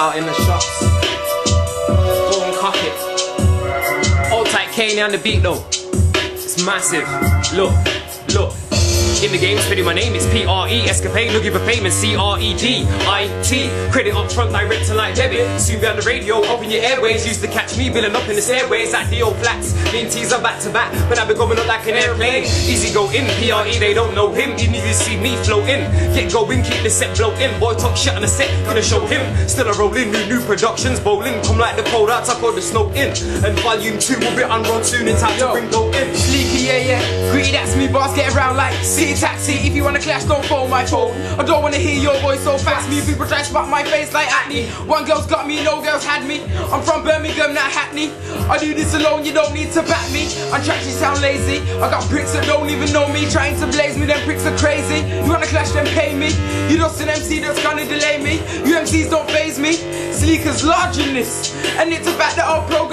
out in the shops. Go and cock it. Old tight Kanie on the beat though. It's massive. Look, look. In the game, spitting my name, is P-R-E, escapade, looking for payment, C-R-E-D-I-T. Credit up front, direct to like debit. Soon be on the radio, open your airways. Used to catch me billing up in the stairways at the old flats. Teas are back to back, but I've been going up like an airplane. Easy go in, P-R-E, they don't know him. You need to see me floating. Get going, keep the set floating. Boy, talk shit on the set, gonna show him. Still a rolling, new, new productions, bowling. Come like the cold outs, I call the snow in. And volume 2 will be unrun soon, in time to bring go in. Sleeka, yeah, yeah. Greedy, that's me, boss. Get around like taxi. If you wanna clash, don't phone my phone. I don't wanna hear your voice so fast. Me people to spot my face like acne. One girl's got me, no girls had me. I'm from Birmingham, not Hackney. I do this alone, you don't need to back me. Trying to sound lazy. I got pricks that don't even know me, trying to blaze me. Them pricks are crazy. You wanna clash, then pay me. You just an MC that's gonna delay me. You MCs don't phase me. Sleeka's large in this, and it's a fact that I'll progress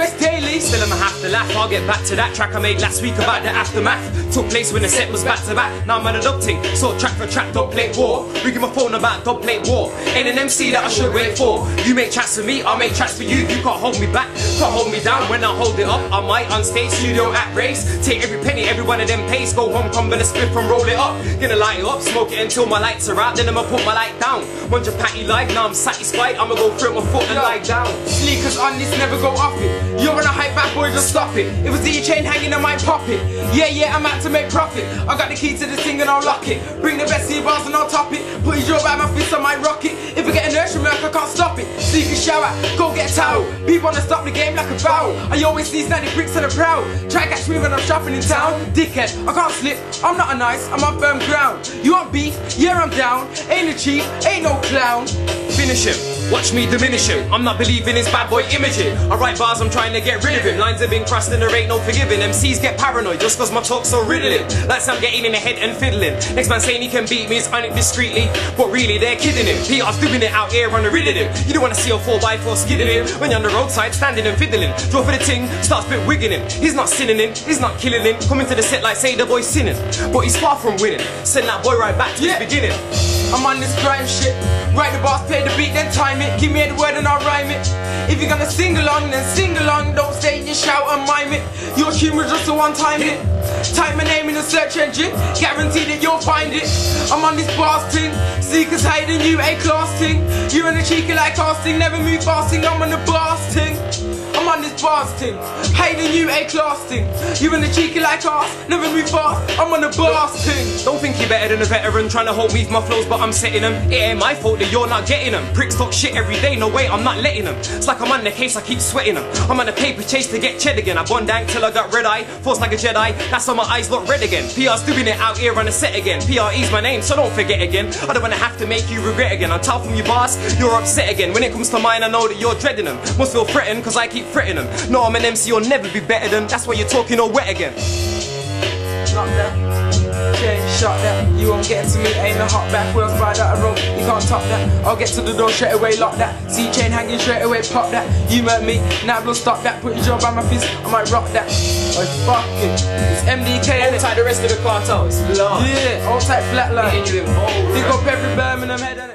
laugh, I'll get back to that track I made last week about the aftermath. Took place when the set was back to back, now I'm a dub So track for track, dub plate war. Ringing my phone about dub plate war. Ain't an MC that I should wait for. You make tracks for me, I'll make tracks for you. You can't hold me back, can't hold me down. When I hold it up, I might on stage, studio at race. Take every penny, every one of them pays. Go home, come and split and roll it up. Gonna light it up, smoke it until my lights are out. Then I'ma put my light down. Once your patty live, now I'm satisfied. I'ma go through my foot and lie down Sleeka's on this, never go off it. You're on a hype bad boy, just stop it. If it's the chain hanging, I might pop it. Yeah, yeah, I'm out to make profit. I got the key to this thing and I'll lock it. Bring the best your bars and I'll top it. Put your jaw by my fist, I might rock it. If I get inertia milk, I can't stop it. So you can shower, go get a towel. People wanna stop the game like a foul. I always see 90 bricks on the proud. Try catch me when I'm shopping in town. Dickhead, I can't slip. I'm not a nice, I'm on firm ground. You want beef? Yeah, I'm down. Ain't a chief, ain't no clown. Finish him. Watch me diminish him. I'm not believing his bad boy imaging. I write bars, I'm trying to get rid of him. Lines have been crossed and there ain't no forgiving. MCs get paranoid just cause my talk's so riddling. Like I'm getting in the head and fiddling. Next man saying he can beat me is on it discreetly. But really they're kidding him. PR's doing it out here on the riddle him. You don't wanna see a 4x4 skidding him. When you're on the roadside standing and fiddling. Draw for the ting, starts bit wigging him. He's not sinning him, he's not killing him. Coming to the set like say the boy's sinning. But he's far from winning. Send that boy right back to Yeah. his beginning. I'm on this grime shit. Write the bars, play the beat, then time it. Give me the word and I'll rhyme it. If you're gonna sing along, then sing along. Don't stay and shout and mime it. Your was just a one time hit. Type my name in the search engine, guaranteed that you'll find it. I'm on this bars ting, seekers hiding you a class ting. You in the cheeky like casting, never move fasting. I'm on the bars on this hiding you a class ting. You in the cheeky like us, never move fast. I'm on the bars ting. Don't think you're better than a veteran trying to hold me my flows, but I'm setting them. It ain't my fault that you're not getting them. Pricks talk shit every day, no way, I'm not letting them. It's like I'm on the case, I keep sweating them. I'm on a paper chase to get ched again. I bond dank till I got red eye, force like a Jedi. That's why my eyes look red again. PR's doing it out here on the set again. PRE's my name, so don't forget again. I don't wanna have to make you regret again. I'm tough from your boss, you're upset again. When it comes to mine, I know that you're dreading them. Must feel threatened, cause I keep fretting them. No, I'm an MC, you'll never be better than. That's why you're talking all wet again. Knock that. Chain shot that. You won't get to me, ain't a hot back. Wheels ride out a rope, you can't top that. I'll get to the door straight away, lock that. See chain hanging straight away, pop that. You met me, now we'll stop that. Put your jaw by my fist, I might rock that. Oh fuck it. It's MDK Hold and tight the rest of the cartel, it's love. Yeah, all type flatline. Getting you involved. Pick up every Birmingham head and